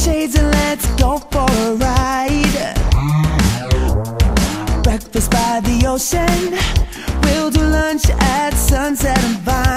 shades and let's go for a ride. Breakfast by the ocean. We'll do lunch at sunset and vine.